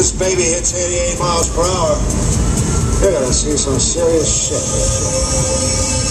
this baby hits 88 miles per hour, you're gonna see some serious shit.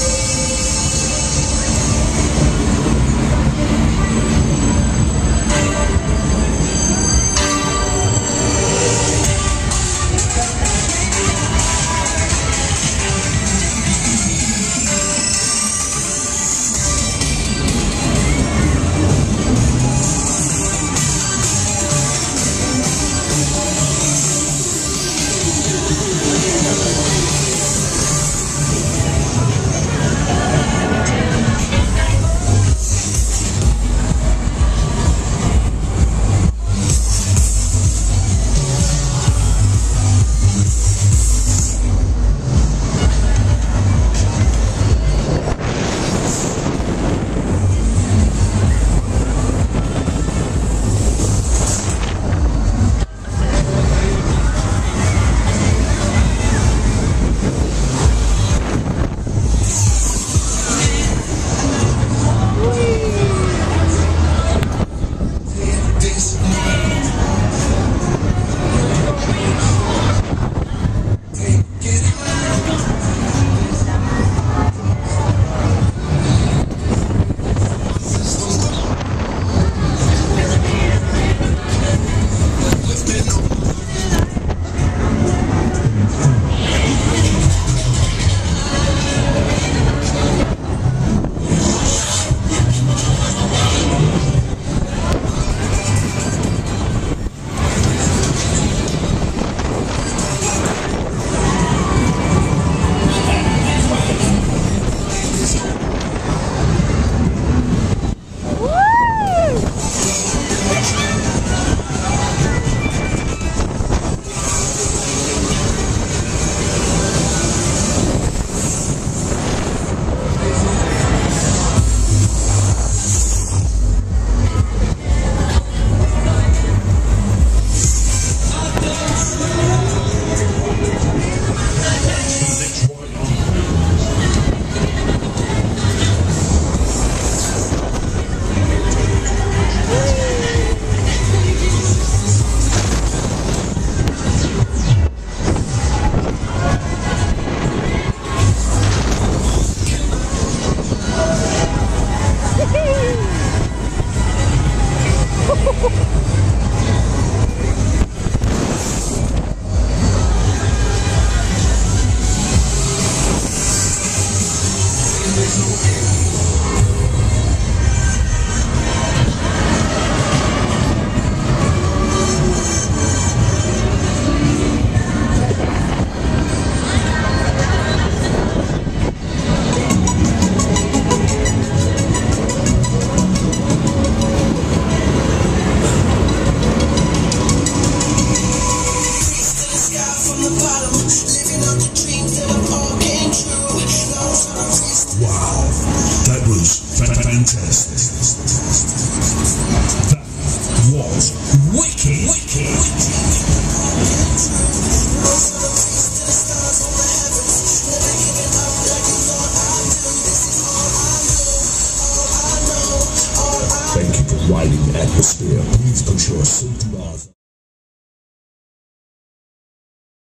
Riding Atmosphere. Please put your seat